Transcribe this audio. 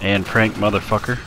And prank motherfucker.